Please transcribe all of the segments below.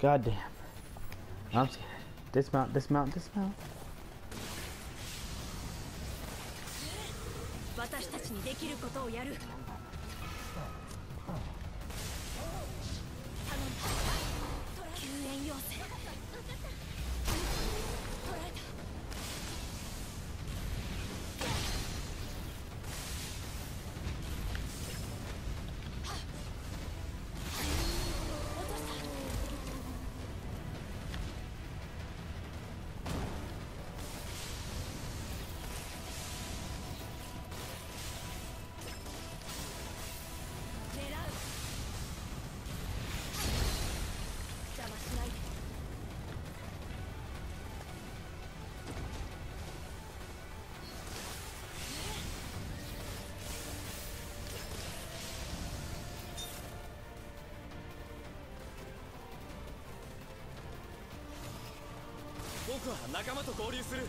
God damn. I'm scared. Dismount, dismount, dismount. 僕は仲間と合流する。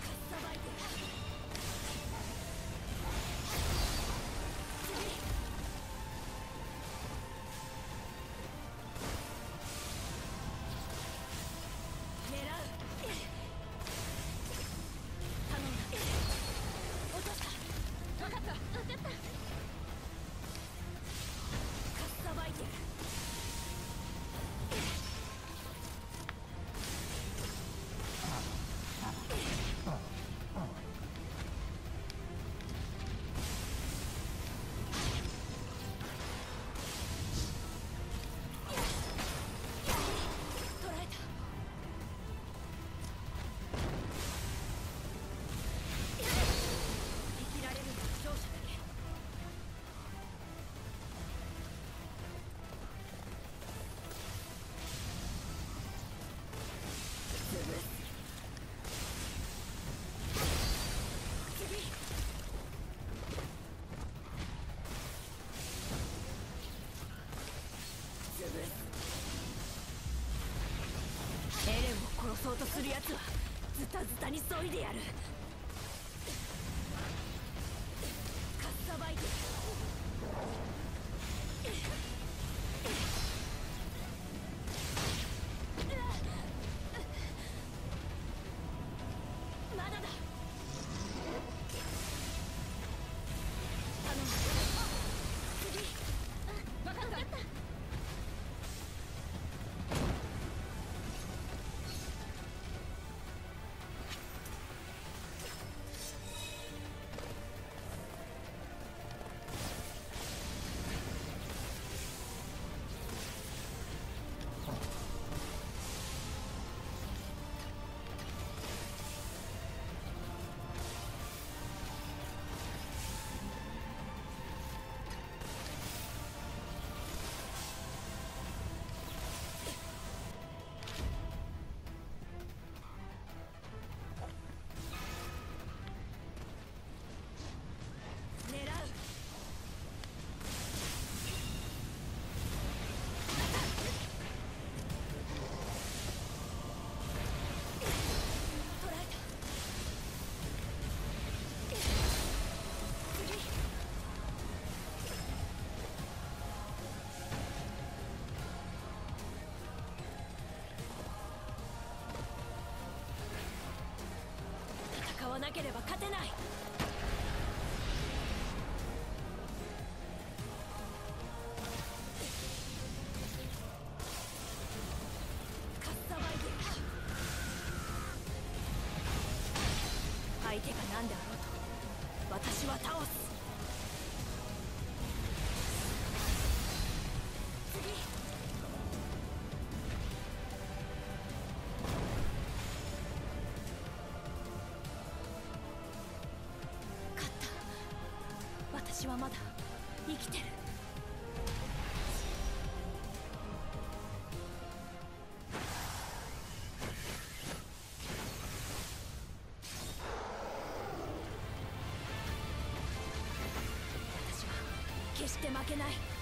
そうとする奴はズタズタに削いでやる。なければ勝てない。かっさばいてる相手が何であろうと私は倒す。まだ生きてる。私は決して負けない。